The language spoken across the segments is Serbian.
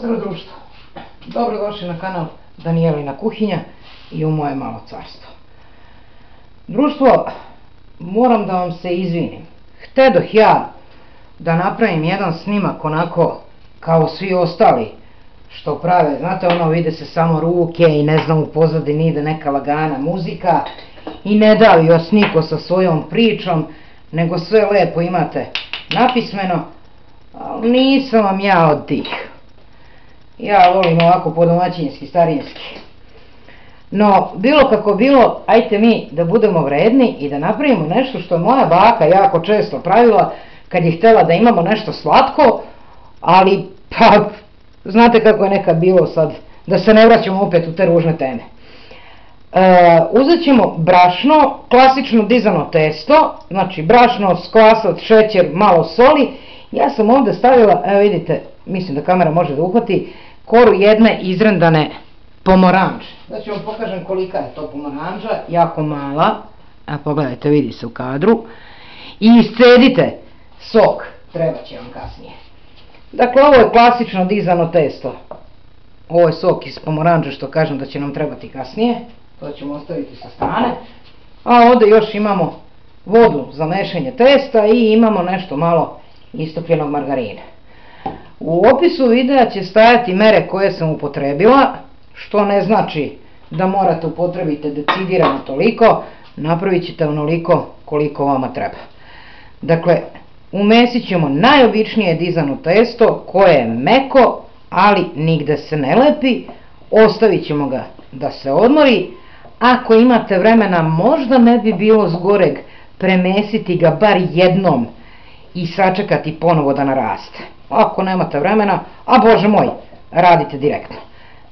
Pozdrav društvo. Dobrodošli na kanal Danijelina kuhinja i u moje malo carstvo. Društvo, moram da vam se izvinim. Htedoh ja da napravim jedan snimak onako kao svi ostali što prave. Znate ono vide se samo ruke i ne znam u pozadini ide neka lagana muzika i ne da vas niko sa svojom pričom nego sve lepo imate napismeno ali nisam vam ja od tih. Ja volim ovako po domaćinski, starinski. No, bilo kako bilo, ajte mi da budemo vredni i da napravimo nešto što moja baka jako često pravila kad je htjela da imamo nešto slatko, ali pa znate kako je nekad bilo sad, da se ne vraćamo opet u te ružne teme. E, uzet ćemo brašno, klasično dizano testo, znači brašno, skvasat, šećer, malo soli. Ja sam ovdje stavila, evo vidite, mislim da kamera može da uhvati, koru jedne izrendane pomoranđe. Da ću vam pokažem kolika je to pomoranđa, jako mala. A pogledajte, vidi se u kadru. I iscedite sok, treba će vam kasnije. Dakle, ovo je klasično dizano testo. Ovo je sok iz pomoranđe što kažem da će nam trebati kasnije. To ćemo ostaviti sa strane. A ovdje još imamo vodu za mešanje testa i imamo nešto malo istopljenog margarina. U opisu videa će stajati mere koje sam upotrebila, što ne znači da morate upotrebiti decidirano toliko, napravit ćete onoliko koliko vama treba. Dakle, umesit ćemo najobičnije dizano testo koje je meko, ali nigde se ne lepi, ostavit ćemo ga da se odmori, ako imate vremena možda ne bi bilo zgoreg premesiti ga bar jednom i sačekati ponovo da naraste. Ako nemate vremena, a bože moj, radite direktno.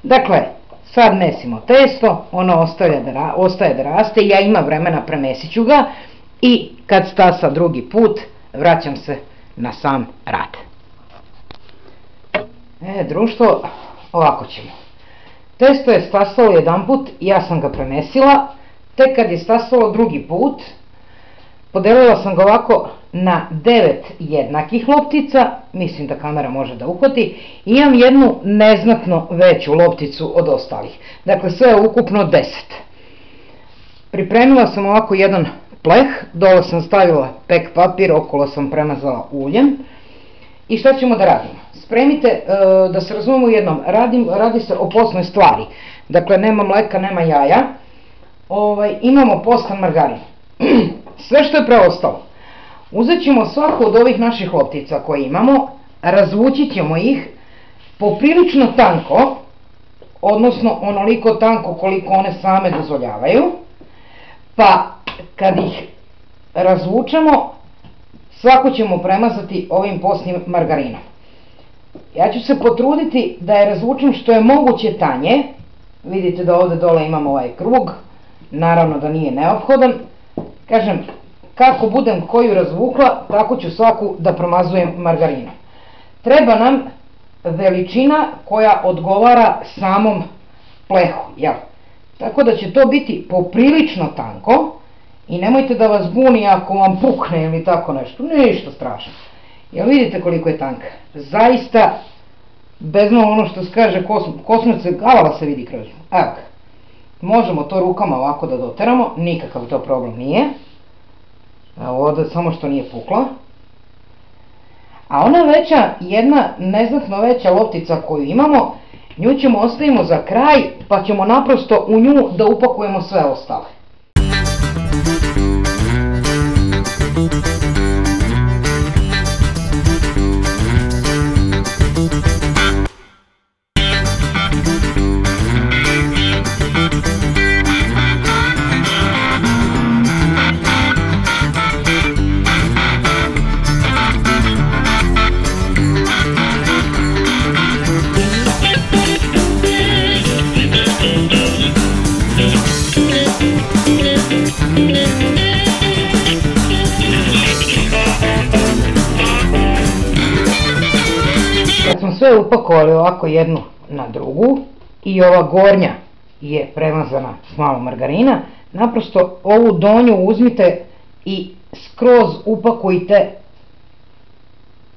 Dakle, sad mesimo testo, ono ostaje da, ostaje da raste, ja imam vremena, premesit ću ga i kad stasa drugi put, vraćam se na sam rad. E, društvo, ovako ćemo. Testo je stasalo jedan put, ja sam ga premesila, tek kad je stasalo drugi put, podelila sam ga ovako na devet jednakih loptica, mislim da kamera može da uhvati, imam jednu neznatno veću lopticu od ostalih. Dakle, sve je ukupno deset. Pripremila sam ovako jedan pleh, dole sam stavila pek papir, okolo sam premazala uljem. I što ćemo da radimo? Spremite, e, da se razumemo jednom, radim, radi se o posnoj stvari. Dakle, nema mleka, nema jaja. Ovaj, imamo postan margarin. Sve što je preostalo, Uzet ćemo svaku od ovih naših loptica koje imamo, razvući ćemo ih poprilično tanko, odnosno onoliko tanko koliko one same dozvoljavaju, pa kad ih razvučemo, svako ćemo premazati ovim posnim margarinom. Ja ću se potruditi da je razvučem što je moguće tanje, vidite da ovdje dole imam ovaj krug, naravno da nije neophodan, kažem, kako budem koju razvukla, tako ću svaku da promazujem margarinom. Treba nam veličina koja odgovara samom plehu, jel? Tako da će to biti poprilično tanko i nemojte da vas buni ako vam pukne ili tako nešto, ništa strašno. Jel vidite koliko je tanka? Zaista, bezno ono što se kaže kosmice, gavala se vidi kroz. Evo Možemo to rukama ovako da doteramo, nikakav to problem nije. Evo samo što nije pukla. A ona veća, jedna neznatno veća loptica koju imamo, nju ćemo ostavimo za kraj, pa ćemo naprosto u nju da upakujemo sve ostale. Upakovali ovako jednu na drugu i ova gornja je premazana s malo margarina, naprosto ovu donju uzmite i skroz upakujte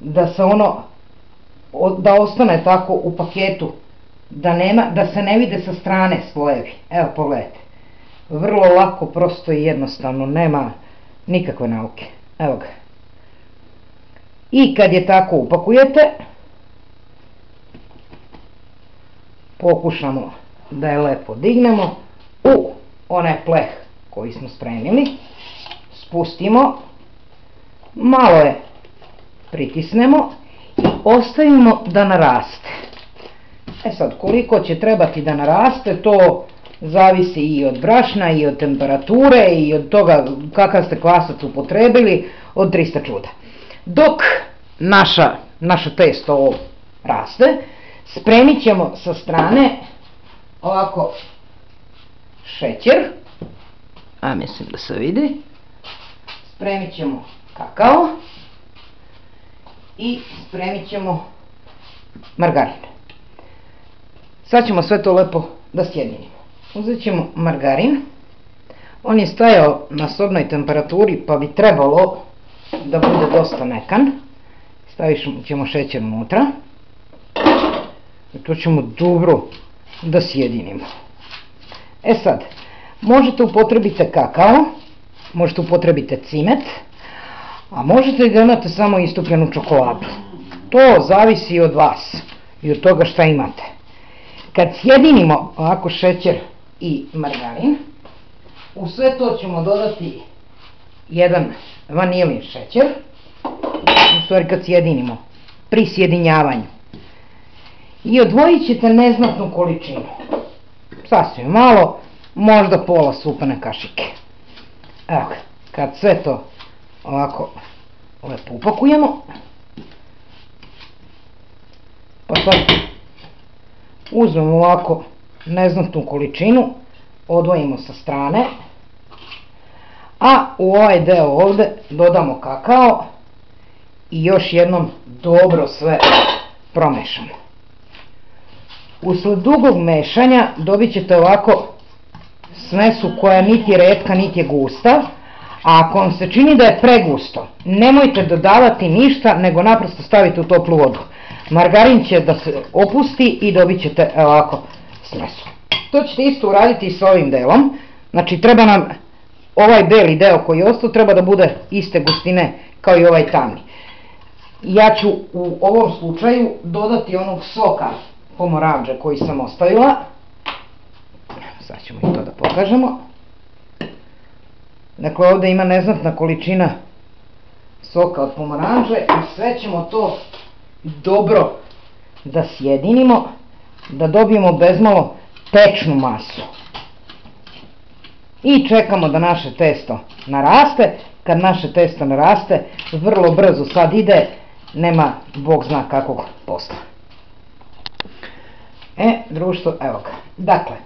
da se ono da ostane tako u paketu, da, nema, da se ne vide sa strane slojevi. Evo pogledajte. Vrlo lako, prosto i jednostavno, nema nikakve nauke. Evo ga. I kad je tako upakujete, pokušamo da je lepo dignemo u onaj pleh koji smo spremili, spustimo, malo je pritisnemo i ostavimo da naraste. E sad, koliko će trebati da naraste, to zavisi i od brašna, i od temperature, i od toga kakav ste kvasac upotrebili, od 300 čuda. Dok naša, naša testo raste, spremit ćemo sa strane ovako šećer, a mislim da se vidi, spremit ćemo kakao i spremit ćemo margarin. Sad ćemo sve to lepo da sjedinimo. Uzet ćemo margarin, on je stajao na sobnoj temperaturi pa bi trebalo da bude dosta mekan. Stavit ćemo šećer unutra. I to ćemo dobro da sjedinimo. E sad, možete upotrebite kakao, možete upotrebite cimet, a možete da imate samo istupljenu čokoladu. To zavisi od vas i od toga šta imate. Kad sjedinimo ovako šećer i margarin, u sve to ćemo dodati jedan vanilin šećer, u stvari kad sjedinimo, pri sjedinjavanju. I odvojit ćete neznatnu količinu. Sasvim malo, možda pola supane kašike. Evo kad sve to ovako lepo upakujemo, pa sad uzmemo ovako neznatnu količinu, odvojimo sa strane, a u ovaj deo ovde dodamo kakao i još jednom dobro sve promešamo. Usled dugog mešanja dobit ćete ovako smesu koja niti je redka, niti je gusta, a ako vam se čini da je pregusto, nemojte dodavati ništa, nego naprosto stavite u toplu vodu. Margarin će da se opusti i dobit ćete ovako smesu. To ćete isto uraditi i s ovim delom. Znači treba nam ovaj beli deo koji je ostao treba da bude iste gustine kao i ovaj tamni. Ja ću u ovom slučaju dodati onog soka pomoranđa koji sam ostavila. Sad ćemo i to da pokažemo. Dakle, ovde ima neznatna količina soka od pomoranđe i sve ćemo to dobro da sjedinimo, da dobijemo bezmalo tečnu masu. I čekamo da naše testo naraste. Kad naše testo naraste, vrlo brzo sad ide, nema Bog zna kakvog posla. E, društvo, evo ga. Dakle,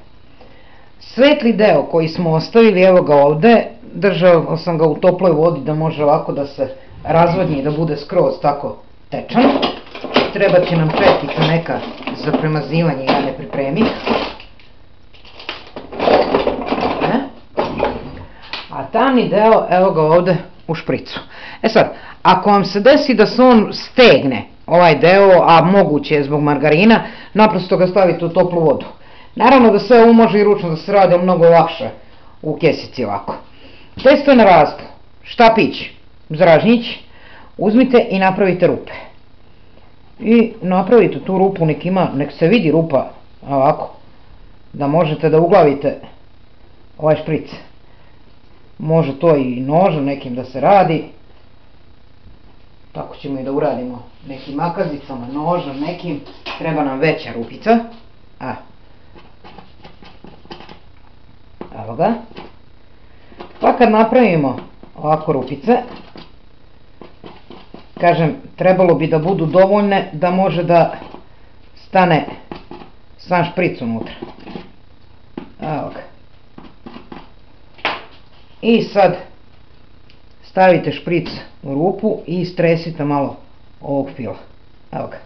svetli deo koji smo ostavili, evo ga ovde, držao sam ga u toploj vodi da može ovako da se razvodnji i da bude skroz tako tečan. Treba će nam četica neka za premazivanje, ja ne pripremih. E? A tamni deo, evo ga ovde u špricu. E sad, ako vam se desi da se on stegne, ovaj deo, a moguće je zbog margarina, naprosto ga stavite u toplu vodu. Naravno da sve ovo može i ručno da se radi mnogo lakše u kesici ovako. Testo je na razbu, štapić, zražnjić, uzmite i napravite rupe. I napravite tu rupu, nek ima, nek se vidi rupa ovako, da možete da uglavite ovaj špric. Može to i nožom nekim da se radi, tako ćemo i da uradimo nekim makazicama, nožom nekim, treba nam veća rupica. A. Evo ga. Pa kad napravimo ovako rupice, kažem, trebalo bi da budu dovoljne da može da stane sam špric unutra. Evo ga. I sad stavite špric u rupu i stresite malo ovog fila. Evo ga.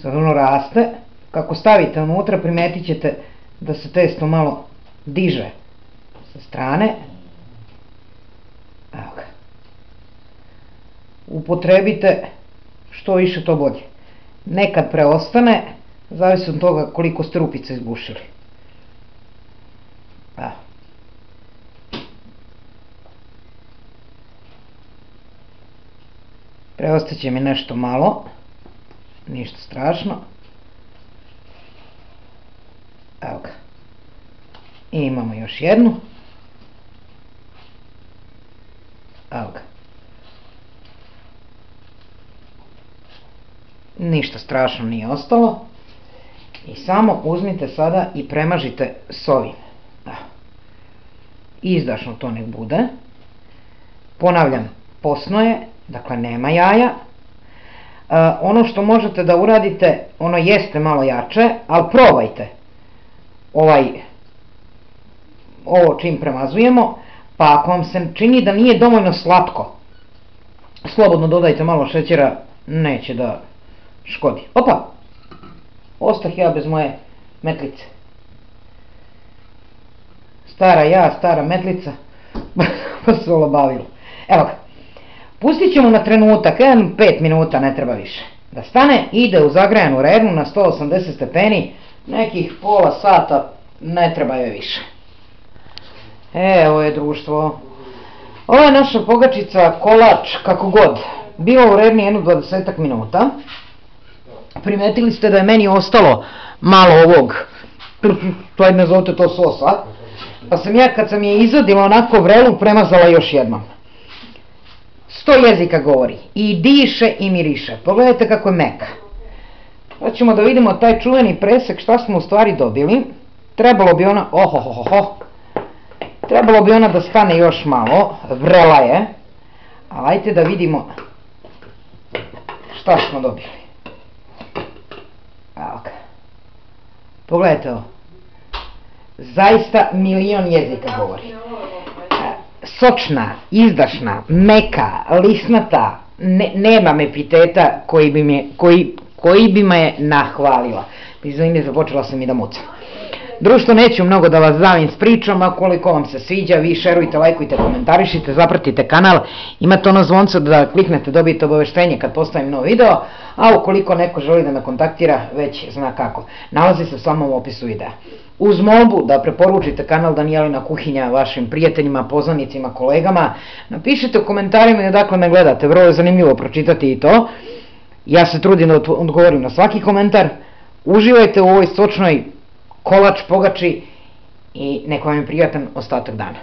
Sad ono raste. Kako stavite unutra primetit ćete da se testo malo diže sa strane. Evo ga. upotrebite što više to bolje. Nekad preostane, zavisi od toga koliko ste rupica izbušili. Evo. Preostaće mi nešto malo, ništa strašno. Evo ga. I imamo još jednu. Evo ga. Ništa strašno nije ostalo. I samo uzmite sada i premažite s ovim. Da. Izdašno to nek bude. Ponavljam, posno je, dakle nema jaja. E, ono što možete da uradite, ono jeste malo jače, ali probajte ovaj ovo čim premazujemo, pa ako vam se čini da nije dovoljno slatko, slobodno dodajte malo šećera, neće da škodi. Opa! Ostah ja bez moje metlice. Stara ja, stara metlica, pa se olabavilo. Evo ga. Pustit ćemo na trenutak, 1-5 minuta, ne treba više. Da stane, ide u zagrajanu rednu na 180 stepeni, nekih pola sata, ne treba joj više. Evo je društvo. Ova je naša pogačica, kolač, kako god. Bila u redni jednu 20 minuta. Primetili ste da je meni ostalo malo ovog, to je nazovite to sosa, pa sam ja kad sam je izadila onako vrelu premazala još jednom. Sto jezika govori, i diše i miriše. Pogledajte kako je meka. Pa ćemo da vidimo taj čuveni presek šta smo u stvari dobili. Trebalo bi ona, ohohoho, trebalo bi ona da stane još malo, vrela je. A ajte da vidimo šta smo dobili. Evo ga. Pogledajte ovo. Zaista milion jezika govori. Sočna, izdašna, meka, lisnata, ne, nemam epiteta koji bi, me, koji, koji bi me nahvalila. Izvini, započela sam i da mucam. Društvo, neću mnogo da vas zavim s pričom, a koliko vam se sviđa, vi šerujte, lajkujte, komentarišite, zapratite kanal, imate ono zvonce da kliknete, dobijete obaveštenje kad postavim nov video, a ukoliko neko želi da me kontaktira, već zna kako. Nalazi se u samom opisu videa. Uz molbu da preporučite kanal Danijelina Kuhinja vašim prijateljima, poznanicima, kolegama, napišite u komentarima i odakle me gledate, vrlo je zanimljivo pročitati i to. Ja se trudim da odgovorim na svaki komentar. Uživajte u ovoj sočnoj kolač pogači i neko vam je prijatan ostatak dana.